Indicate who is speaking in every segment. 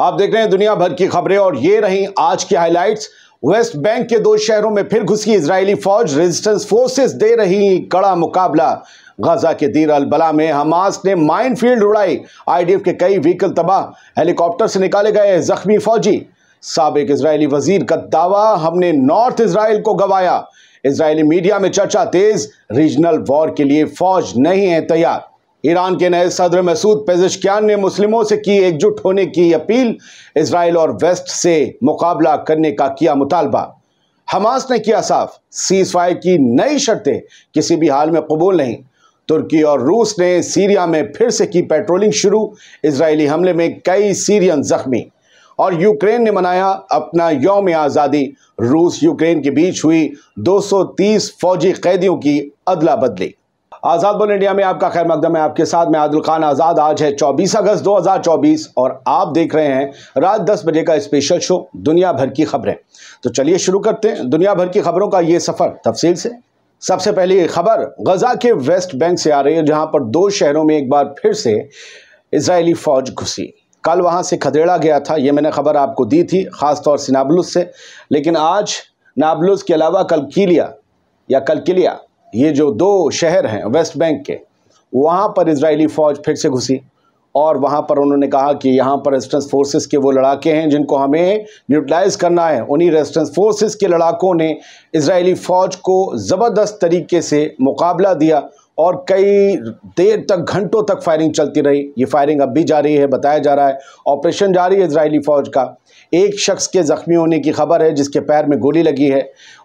Speaker 1: आप देख रहे हैं दुनिया भर की खबरें और ये रही आज की हाइलाइट्स वेस्ट बैंक के दो शहरों में फिर घुसी इजरायली फौज। रेजिस्टेंस फोर्सेस दे रही कड़ा मुकाबला। गजा के दीर अल बला में हमास ने माइन फ़ील्ड उड़ाई आईडीएफ के कई व्हीकल तबाह। हेलीकॉप्टर से निकाले गए जख्मी फौजी। सबक इसराइली वज़ीर का दावा, हमने नॉर्थ इसराइल को गवाया। इसराइली मीडिया में चर्चा तेज। रीजनल वॉर के लिए फौज नहीं है तैयार। ईरान के नए सदर मसूद पेजिशकियान ने मुस्लिमों से की एकजुट होने की अपील इसराइल और वेस्ट से मुकाबला करने का किया मुतालबा। हमास ने किया साफ़ सीज फायर की नई शर्तें किसी भी हाल में कबूल नहीं। तुर्की और रूस ने सीरिया में फिर से की पेट्रोलिंग शुरू इसराइली हमले में कई सीरियन जख्मी। और यूक्रेन ने मनाया अपना यौम आज़ादी रूस यूक्रेन के बीच हुई 230 फौजी कैदियों की अदला बदली आज़ाद बोल इंडिया में आपका खैर मकदम है। आपके साथ में आदिल खान आज़ाद। आज है 24 अगस्त 2024 और आप देख रहे हैं रात 10 बजे का स्पेशल शो दुनिया भर की खबरें। तो चलिए शुरू करते हैं। दुनिया भर की खबरों का ये सफ़र तफसील से। सबसे पहली खबर, गजा के वेस्ट बैंक से आ रही है, जहाँ पर दो शहरों में एक बार फिर से इसराइली फ़ौज घुसी। कल वहाँ से खदेड़ा गया था, ये मैंने खबर आपको दी थी, ख़ासतौर से नाबलुस से। लेकिन आज नाबलुस के अलावा कल किलिया या कल किलिया ये जो दो शहर हैं वेस्ट बैंक के, वहाँ पर इसराइली फ़ौज फिर से घुसी और वहाँ पर उन्होंने कहा कि यहाँ पर रेजिस्टेंस फोर्सेस के वो लड़ाके हैं जिनको हमें न्यूट्रलाइज करना है। उन्हीं रेजिस्टेंस फोर्सेस के लड़ाकों ने इसराइली फ़ौज को ज़बरदस्त तरीके से मुकाबला दिया और कई देर तक, घंटों तक फायरिंग चलती रही। ये फायरिंग अब भी जारी है, बताया जा रहा है। ऑपरेशन जारी है इसराइली फ़ौज का। एक शख्स के ज़ख्मी होने की खबर है, जिसके पैर में गोली लगी है।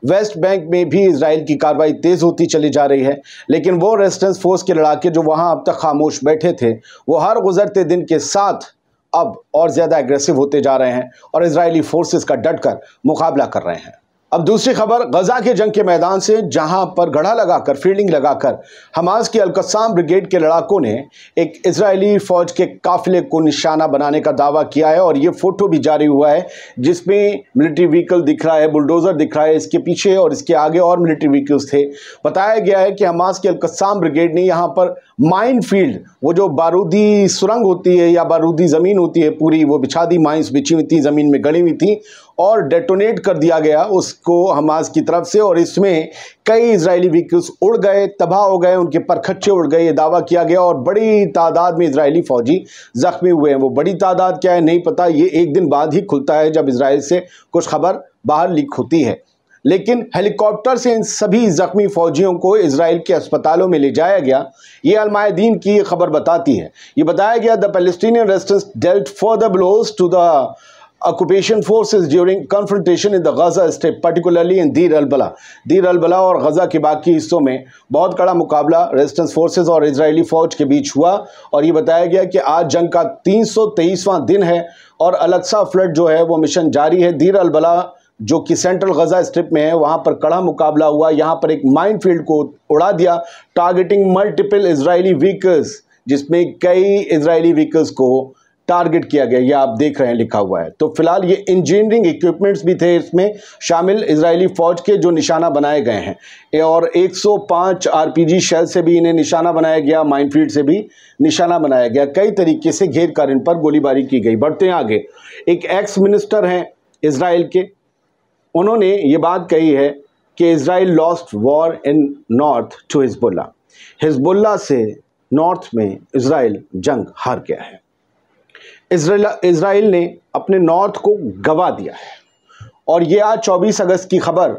Speaker 1: वेस्ट बैंक में भी इसराइल की कार्रवाई तेज़ होती चली जा रही है। लेकिन वो रेजिस्टेंस फोर्स के लड़ाके जो वहाँ अब तक खामोश बैठे थे, वो हर गुजरते दिन के साथ अब और ज़्यादा एग्रेसिव होते जा रहे हैं और इसराइली फोर्सेस का डट कर मुकाबला कर रहे हैं। अब दूसरी खबर, गजा के जंग के मैदान से जहाँ पर गढ़ा लगाकर फील्डिंग लगाकर, हमास की अलकसाम ब्रिगेड के लड़ाकों ने एक इजरायली फौज के काफिले को निशाना बनाने का दावा किया है और ये फ़ोटो भी जारी हुआ है, जिसमें मिलिट्री व्हीकल दिख रहा है बुलडोजर दिख रहा है, इसके पीछे और इसके आगे और मिलिट्री व्हीकल्स थे। बताया गया है कि हमास की अलकसाम ब्रिगेड ने यहाँ पर माइन फ़ील्ड, वो जो बारूदी सुरंग होती है या बारूदी ज़मीन होती है पूरी, वो बिछा दी माइंस, बिछी हुई थी, ज़मीन में गड़ी हुई थी और डेटोनेट कर दिया गया उसको हमास की तरफ़ से और इसमें कई इसराइली व्हीकल्स उड़ गए, तबाह हो गए, उनके परखच्चे उड़ गए, ये दावा किया गया और बड़ी तादाद में इसराइली फ़ौजी ज़ख्मी हुए हैं। वो बड़ी तादाद क्या है नहीं पता, ये एक दिन बाद ही खुलता है जब इसराइल से कुछ खबर बाहर लीक होती है। लेकिन हेलीकॉप्टर से इन सभी जख्मी फौजियों को इसराइल के अस्पतालों में ले जाया गया। ये अलमादीन की खबर बताती है। ये बताया गया the Palestinian resistance dealt for the blows to the occupation forces during confrontation in the Gaza Strip, particularly in Dir al-Bala. Dir al-Bala और गज़ा के बाकी हिस्सों में बहुत कड़ा मुकाबला रेजिस्टेंस फोर्सेस और इसराइली फ़ौज के बीच हुआ और ये बताया गया कि आज जंग का तीन सौ दिन है और अलगसा फ्लड जो है वो मिशन जारी है। दीर अल-बला जो कि सेंट्रल गजा स्ट्रिप में है, वहाँ पर कड़ा मुकाबला हुआ। यहाँ पर एक माइन को उड़ा दिया टारगेटिंग मल्टीपल इसराइली व्हीकल्स जिसमें कई इसराइली व्हीकल्स को टारगेट किया गया। ये आप देख रहे हैं, लिखा हुआ है। तो फ़िलहाल ये इंजीनियरिंग इक्विपमेंट्स भी थे इसमें, शामिल इजरायली फ़ौज के जो निशाना बनाए गए हैं। और 105 आरपीजी शेल से भी इन्हें निशाना बनाया गया माइनफील्ड से भी निशाना बनाया गया। कई तरीके से घेर कर इन पर गोलीबारी की गई। बढ़ते हैं आगे। एक एक्स मिनिस्टर हैं इसराइल के। उन्होंने ये बात कही है कि Israel lost war in north to Hezbollah Hezbollah से नॉर्थ में इसराइल जंग हार गया है। इसराइल ने अपने नॉर्थ को गवा दिया है। और ये आज 24 अगस्त की खबर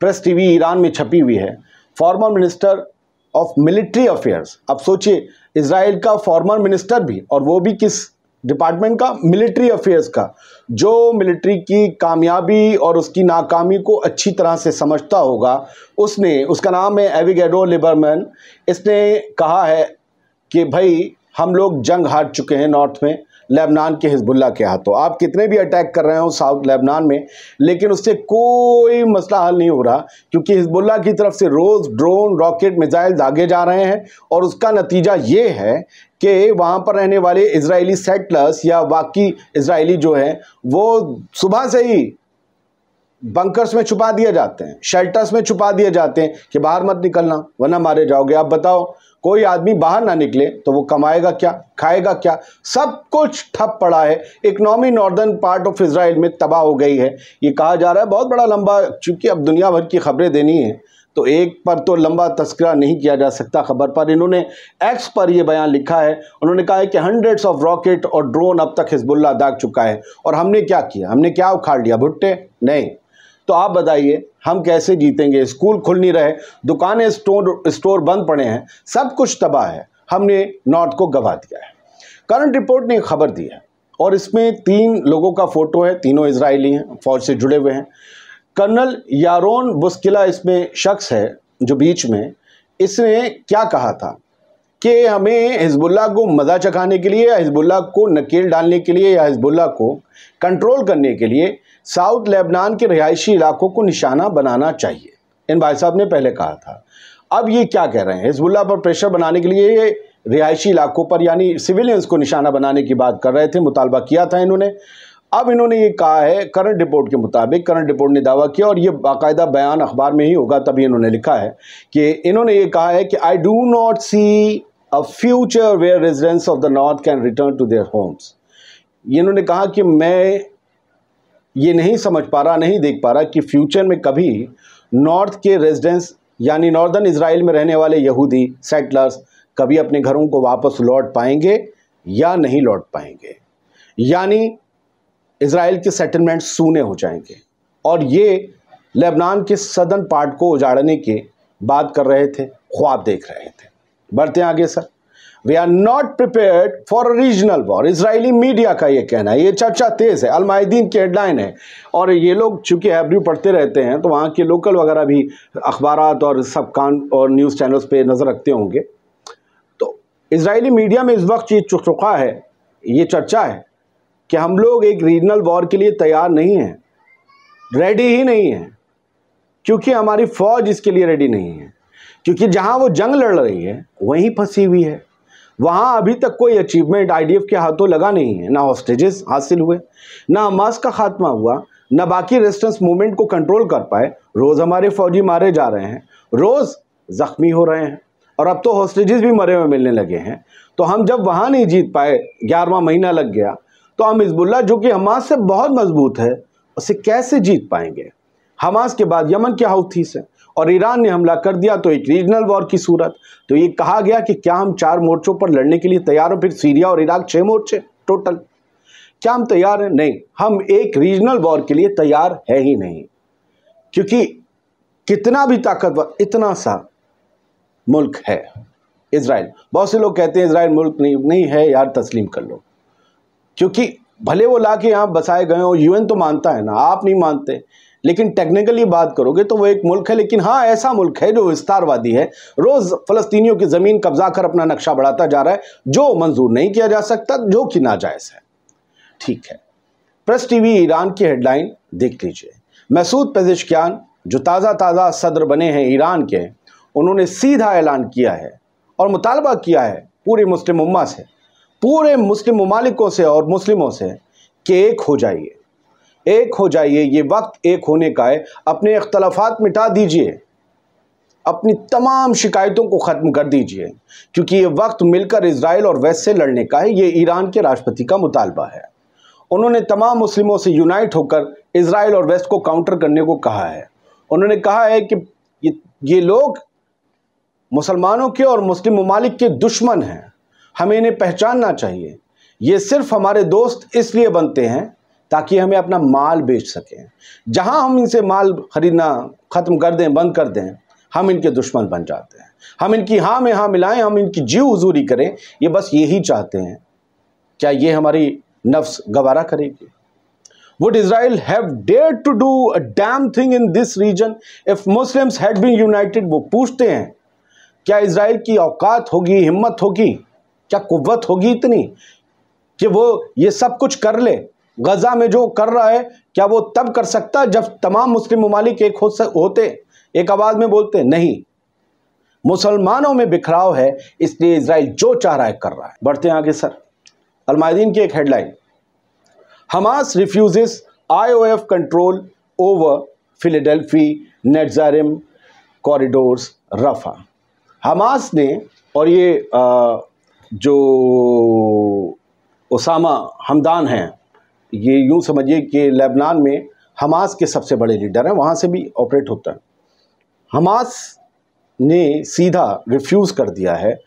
Speaker 1: प्रेस टीवी ईरान में छपी हुई है। Former minister of military affairs अब सोचिए इसराइल का फॉर्मर मिनिस्टर भी, और वो भी किस डिपार्टमेंट का, मिलिट्री अफेयर्स का, जो मिलिट्री की कामयाबी और उसकी नाकामी को अच्छी तरह से समझता होगा, उसने, उसका नाम है एविगेडो लिबरमैन, इसने कहा है कि भाई, हम लोग जंग हार चुके हैं नॉर्थ में लेबनान के हिजबुल्ला के हाथों। आप कितने भी अटैक कर रहे हो साउथ लेबनान में, लेकिन उससे कोई मसला हल नहीं हो रहा, क्योंकि हिजबुल्ला की तरफ़ से रोज़ ड्रोन, रॉकेट मिज़ाइल दागे जा रहे हैं, और उसका नतीजा ये है कि वहाँ पर रहने वाले इसराइली सेटलर्स या बाकी इसराइली जो हैं, वो सुबह से ही बंकर्स में छुपा दिए जाते हैं शेल्टर्स में छुपा दिए जाते हैं कि बाहर मत निकलना, वरना मारे जाओगे। आप बताओ, कोई आदमी बाहर ना निकले तो वो कमाएगा क्या, खाएगा क्या? सब कुछ ठप पड़ा है। Economy northern part of Israel में तबाह हो गई है। ये कहा जा रहा है, बहुत बड़ा लंबा, चूँकि अब दुनिया भर की खबरें देनी है तो एक पर तो लंबा तस्करा नहीं किया जा सकता खबर पर। इन्होंने एक्स पर यह बयान लिखा है। उन्होंने कहा है कि हंड्रेड्स ऑफ़ रॉकेट और ड्रोन अब तक हिजबुल्ला दाग चुका है। और हमने क्या किया? हमने क्या उखाड़ लिया? भुट्टे? नहीं। तो आप बताइए, हम कैसे जीतेंगे? स्कूल खुल नहीं रहे, दुकानें स्टोर स्टोर बंद पड़े हैं, सब कुछ तबाह है। हमने नॉर्थ को गवा दिया है। करंट रिपोर्ट ने खबर दी है, और इसमें तीन लोगों का फ़ोटो है, तीनों इसराइली हैं, फौज से जुड़े हुए हैं। कर्नल यारोन बुस्किला इसमें शख्स है, जो बीच में, इसने क्या कहा था? कि हमें हिजबुल्ला को मज़ा चखाने के लिए या हिजबुल्ला को नकेल डालने के लिए या हिजबुल्ला को कंट्रोल करने के लिए साउथ लेबनान के रिहायशी इलाकों को निशाना बनाना चाहिए। इन भाई साहब ने पहले कहा था। अब ये क्या कह रहे हैं? हिजबुल्ला पर प्रेशर बनाने के लिए ये रिहायशी इलाकों पर, यानी सिविलियंस को निशाना बनाने की बात कर रहे थे, मुतालबा किया था इन्होंने। अब इन्होंने ये कहा है, करंट रिपोर्ट के मुताबिक, करंट रिपोर्ट ने दावा किया और ये बाकायदा बयान अखबार में ही होगा, तभी इन्होंने लिखा है कि इन्होंने ये कहा है कि I do not see a future where residence of the north can return to their homes इन्होंने कहा कि मैं ये नहीं समझ पा रहा, नहीं देख पा रहा कि फ्यूचर में कभी नॉर्थ के रेजिडेंस यानी नॉर्दर्न इसराइल में रहने वाले यहूदी सेटलर्स कभी अपने घरों को वापस लौट पाएँगे या नहीं लौट पाएँगे। यानी इसराइल के सेटलमेंट सूने हो जाएँगे। और ये लेबनान के सदन पार्ट को उजाड़ने की बात कर रहे थे, ख्वाब देख रहे थे। बढ़ते हैं आगे sir. We are not prepared for regional war Israeli media का ये कहना है, ये चर्चा तेज है अलमादीन की हेडलाइन है। और ये लोग चूँकि हैब्रू पढ़ते रहते हैं तो वहाँ के लोकल वगैरह भी अखबार और सब कान और न्यूज़ चैनल्स पे नज़र रखते होंगे। तो इसराइली मीडिया में इस वक्त ये चुका है, ये चर्चा है कि हम लोग एक रीजनल वॉर के लिए तैयार नहीं हैं रेडी ही नहीं है, क्योंकि हमारी फ़ौज इसके लिए रेडी नहीं है। क्योंकि जहाँ वो जंग लड़ रही है, वहीं फंसी हुई है। वहाँ अभी तक कोई अचीवमेंट आईडीएफ के हाथों लगा नहीं है। ना हॉस्टेजेस हासिल हुए, ना हमास का खात्मा हुआ, ना बाकी रेजिस्टेंस मूवमेंट को कंट्रोल कर पाए। रोज़ हमारे फौजी मारे जा रहे हैं, रोज़ ज़ख्मी हो रहे हैं। और अब तो हॉस्टेजेस भी मरे हुए मिलने लगे हैं। तो हम जब वहाँ नहीं जीत पाए, ग्यारहवा महीना लग गया तो हम हिजबुल्ला जो कि हमास से बहुत मज़बूत है, उसे कैसे जीत पाएँगे? हमास के बाद यमन के हाउथी से और ईरान ने हमला कर दिया तो एक रीजनल वॉर की सूरत। तो ये कहा गया कि क्या हम चार मोर्चों पर लड़ने के लिए तैयार हो? फिर सीरिया और इराक छः मोर्चे टोटल क्या हम तैयार हैं? नहीं, हम एक रीजनल वॉर के लिए तैयार है ही नहीं। क्योंकि कितना भी ताकतवर, इतना सा मुल्क है इसराइल बहुत से लोग कहते हैं इसराइल मुल्क नहीं नहीं है यार, तस्लीम कर लो। क्योंकि भले वो ला के यहाँ बसाए गए हो, यूएन तो मानता है ना, आप नहीं मानते। लेकिन टेक्निकली बात करोगे तो वो एक मुल्क है, लेकिन हाँ ऐसा मुल्क है जो विस्तारवादी है। रोज़ फ़लस्तीनियों की ज़मीन कब्जा कर अपना नक्शा बढ़ाता जा रहा है, जो मंजूर नहीं किया जा सकता, जो कि नाजायज़ है। ठीक है। प्रेस टीवी ईरान की हेडलाइन देख लीजिए। मसूद पेजिशकियान, जो ताज़ा ताज़ा सदर बने हैं ईरान के, उन्होंने सीधा ऐलान किया है और मुतालबा किया है पूरे मुस्लिम उम्मा से। पूरे मुस्लिम ममालिकों से और मुस्लिमों से कि एक हो जाइए। एक हो जाइए, ये वक्त एक होने का है। अपने अख्तलाफात मिटा दीजिए। अपनी तमाम शिकायतों को ख़त्म कर दीजिए। क्योंकि ये वक्त मिलकर इसराइल और वेस्ट से लड़ने का है, ये ईरान के राष्ट्रपति का मुतालबा है। उन्होंने तमाम मुस्लिमों से यूनाइट होकर इसराइल और वेस्ट को काउंटर करने को कहा है। उन्होंने कहा है कि ये ये लोग मुसलमानों के और मुस्लिम ममालिक के दुश्मन हैं। हमें इन्हें पहचानना चाहिए। ये सिर्फ़ हमारे दोस्त इसलिए बनते हैं ताकि हमें अपना माल बेच सकें। जहाँ हम इनसे माल खरीदना ख़त्म कर दें, बंद कर दें, हम इनके दुश्मन बन जाते हैं। हम इनकी हाँ में हाँ मिलाएँ, हम इनकी जीव हजूरी करें, ये बस यही चाहते हैं। क्या ये हमारी नफ्स गवारा करेगी? Would Israel have dare to do a damn thing in this region if Muslims had been united वो पूछते हैं, क्या इसराइल की औकात होगी, हिम्मत होगी? क्या कुत होगी इतनी कि वो ये सब कुछ कर ले? गज़ा में जो कर रहा है क्या वो तब कर सकता जब तमाम मुस्लिम ममालिक एक हो होते? एक आवाज़ में बोलते नहीं। मुसलमानों में बिखराव है इसलिए इसराइल जो चाह रहा है कर रहा है। बढ़ते हैं आगे सर। अलमादीन की एक headline Hamas refuses IOF control over Philadelphi Netzarim corridors Rafah Hamas ने और ये आ, जो उसामा हमदान हैं ये यूँ समझिए कि लेबनान में हमास के सबसे बड़े लीडर हैं, वहाँ से भी ऑपरेट होता है। हमास ने सीधा रिफ्यूज़ कर दिया है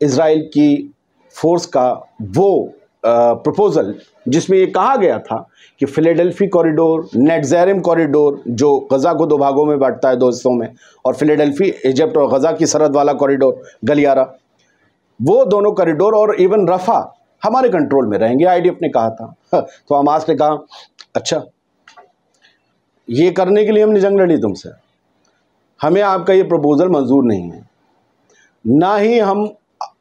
Speaker 1: इसराइल की फोर्स का वो प्रपोज़ल, जिसमें ये कहा गया था कि फिलेडेल्फी कॉरिडोर, नेटजैरम कॉरिडोर, जो गज़ा को दो भागों में बांटता है, दो हिस्सों में, और फिलेडेल्फी, इजिप्ट और गज़ा की सरहद वाला कॉरिडोर, गलियारा, वो दोनों कॉरिडोर और इवन रफ़ा हमारे कंट्रोल में रहेंगे। आईडीएफ ने कहा था। तो हमास ने कहा अच्छा ये करने के लिए हमने जंग लड़ी तुमसे। हमें आपका ये प्रपोज़ल मंजूर नहीं है। ना ही हम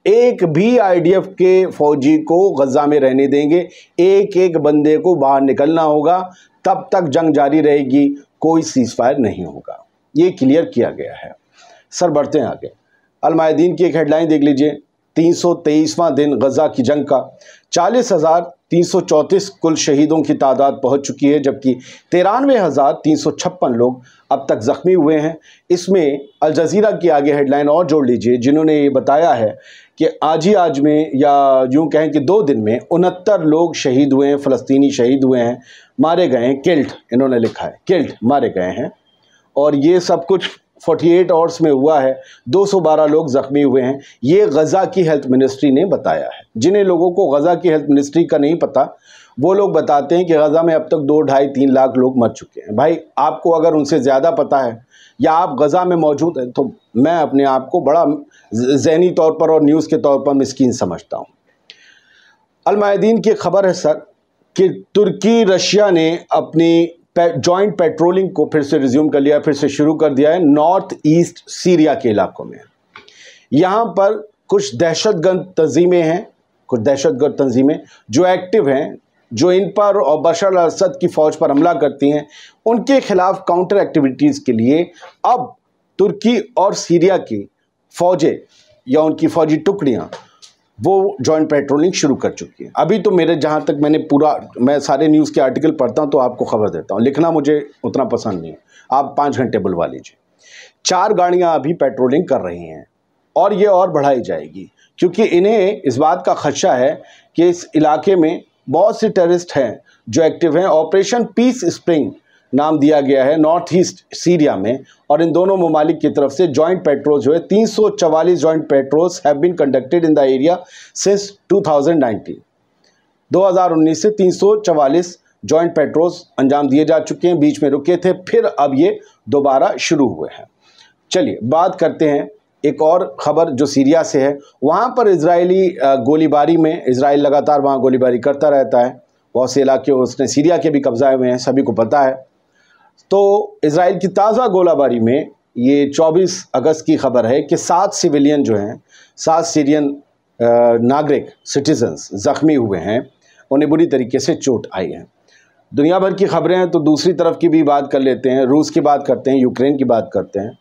Speaker 1: एक भी आईडीएफ के फौजी को गज़ा में रहने देंगे। एक एक बंदे को बाहर निकलना होगा। तब तक जंग जारी रहेगी। कोई सीज़ फायर नहीं होगा। ये क्लियर किया गया है। सर, बढ़ते हैं आगे। अलमादीन की एक हेडलाइन देख लीजिए। तीन सौ तेईसवां दिन गज़ा की जंग का। चालीस हज़ार तीन सौ चौंतीस कुल शहीदों की तादाद पहुँच चुकी है, जबकि तिरानवे हज़ार तीन सौ छप्पन लोग अब तक ज़ख्मी हुए हैं। इसमें अल जज़ीरा की आगे हेडलाइन और जोड़ लीजिए, जिन्होंने ये बताया है कि आज ही आज में या यूँ कहें कि दो दिन में उनहत्तर लोग शहीद हुए हैं, फ़लस्तनी शहीद हुए हैं, मारे गए हैं। किल्ट, इन्होंने लिखा है। किल्ट, मारे गए हैं। और ये सब कुछ 48 आवर्स में हुआ है 212 लोग ज़ख्मी हुए हैं। ये गज़ा की हेल्थ मिनिस्ट्री ने बताया है। जिन्हें लोगों को गज़ा की हेल्थ मिनिस्ट्री का नहीं पता, वो लोग बताते हैं कि गज़ा में अब तक दो ढाई तीन लाख लोग मर चुके हैं। भाई, आपको अगर उनसे ज़्यादा पता है, या आप गज़ा में मौजूद हैं तो मैं अपने आप को बड़ा जहनी तौर पर और न्यूज़ के तौर पर मस्किन समझता हूँ। अलमादीन की खबर है, सर, कि तुर्की, रशिया ने अपनी जॉइंट पेट्रोलिंग को फिर से रिज्यूम कर लिया, फिर से शुरू कर दिया है नॉर्थ ईस्ट सीरिया के इलाकों में। यहाँ पर कुछ दहशतगर्द तंजीमें हैं, कुछ दहशतगर्द तंजीमें जो एक्टिव हैं, जो इन पर और बशर असद की फ़ौज पर हमला करती हैं, उनके खिलाफ काउंटर एक्टिविटीज़ के लिए अब तुर्की और सीरिया की फ़ौजें या उनकी फ़ौजी टुकड़ियाँ वो जॉइंट पेट्रोलिंग शुरू कर चुकी है। अभी तो मेरे जहाँ तक मैंने पूरा, मैं सारे न्यूज़ के आर्टिकल पढ़ता हूँ तो आपको खबर देता हूँ। लिखना मुझे उतना पसंद नहीं है। आप पाँच घंटे बुलवा लीजिए। चार गाड़ियाँ अभी पेट्रोलिंग कर रही हैं और ये और बढ़ाई जाएगी क्योंकि इन्हें इस बात का खदशा है कि इस इलाके में बहुत से टेररिस्ट हैं जो एक्टिव हैं। ऑपरेशन पीस स्प्रिंग नाम दिया गया है नॉर्थ ईस्ट सीरिया में, और इन दोनों ममालिक की तरफ़ से जॉइंट पेट्रोल जो है तीन सौ चवालीस joint patrols have been conducted in the area since 2019 2019 से तीन सौ चवालीस जॉइंट पेट्रोल्स अंजाम दिए जा चुके हैं, बीच में रुके थे, फिर अब ये दोबारा शुरू हुए हैं। चलिए, बात करते हैं एक और ख़बर जो सीरिया से है। वहाँ पर इसराइली गोलीबारी में इसराइल लगातार वहाँ गोलीबारी करता रहता है। बहुत से इलाके उसने सीरिया के भी कब्जाए हुए हैं, सभी को पता है। तो इसराइल की ताज़ा गोलाबारी में ये 24 अगस्त की खबर है कि सात सिविलियन जो हैं, सात सीरियन नागरिक, सिटीजन्स ज़ख्मी हुए हैं, उन्हें बुरी तरीके से चोट आई है। दुनिया भर की खबरें हैं तो दूसरी तरफ़ की भी बात कर लेते हैं, रूस की बात करते हैं, यूक्रेन की बात करते हैं।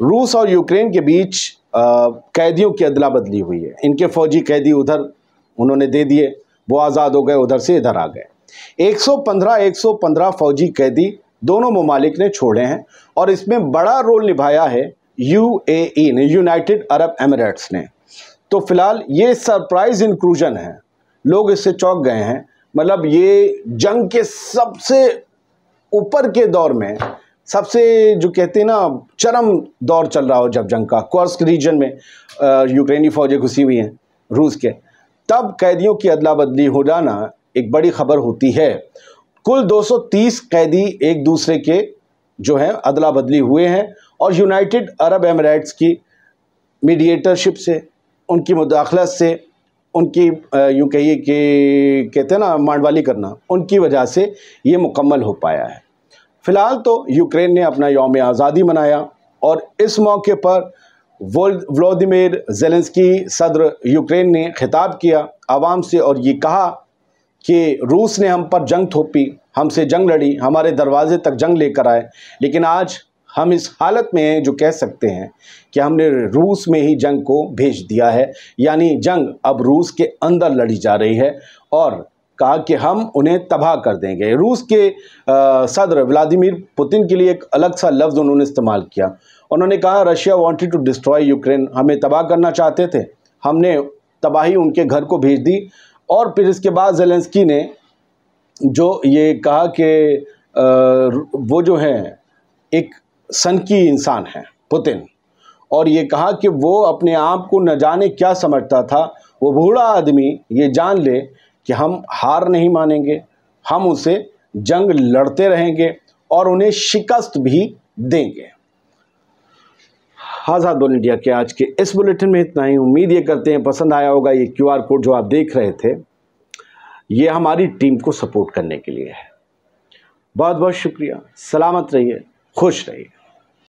Speaker 1: रूस और यूक्रेन के बीच कैदियों की अदला बदली हुई है। इनके फ़ौजी कैदी उधर उन्होंने दे दिए, वो आज़ाद हो गए, उधर से इधर आ गए। 115 115 फौजी कैदी दोनों ममालिक ने छोड़े हैं और इसमें बड़ा रोल निभाया है यूएई ने, यूनाइटेड अरब एमिरेट्स ने। तो फ़िलहाल ये सरप्राइज़ इंक्लूजन है। लोग इससे चौंक गए हैं। मतलब ये जंग के सबसे ऊपर के दौर में, सबसे जो कहते हैं ना, चरम दौर चल रहा हो जब जंग का कोर्स्क रीजन में यूक्रेनी फौजें घुसी हुई हैं, रूस के। तब कैदियों की अदला बदली हो जाना एक बड़ी खबर होती है। कुल 230 कैदी एक दूसरे के जो हैं अदला बदली हुए हैं और यूनाइटेड अरब एमिरेट्स की मीडिएटरशिप से, उनकी मुदाखलत से, उनकी यूँ कहिए कि, कहते हैं ना, मांडवाली करना, उनकी वजह से ये मुकम्मल हो पाया है। फ़िलहाल तो यूक्रेन ने अपना योम आज़ादी मनाया और इस मौके पर व्लादिमिर जेलेंस्की सदर यूक्रेन ने खिताब किया, आवाम से और ये कहा कि रूस ने हम पर जंग थोपी हमसे जंग लड़ी हमारे दरवाजे तक जंग लेकर आए। लेकिन आज हम इस हालत में हैं जो कह सकते हैं कि हमने रूस में ही जंग को भेज दिया है। यानी जंग अब रूस के अंदर लड़ी जा रही है और कहा कि हम उन्हें तबाह कर देंगे। रूस के आ, सदर व्लादिमीर पुतिन के लिए एक अलग सा लफ्ज़ उन्होंने इस्तेमाल किया। उन्होंने कहा Russia wanted to destroy Ukraine हमें तबाह करना चाहते थे। हमने तबाही उनके घर को भेज दी। और फिर इसके बाद जेलेंस्की ने जो ये कहा कि वो जो हैं, एक सनकी इंसान है, पुतिन। और ये कहा कि वो अपने आप को न जाने क्या समझता था। वो बूढ़ा आदमी ये जान ले कि हम हार नहीं मानेंगे, हम उसे जंग लड़ते रहेंगे और उन्हें शिकस्त भी देंगे। आज़ाद ऑल इंडिया के आज के इस बुलेटिन में इतना ही। उम्मीद ये करते हैं, पसंद आया होगा ये क्यूआर कोड जो आप देख रहे थे, ये हमारी टीम को सपोर्ट करने के लिए है। बहुत बहुत शुक्रिया। सलामत रहिए, खुश रहिए।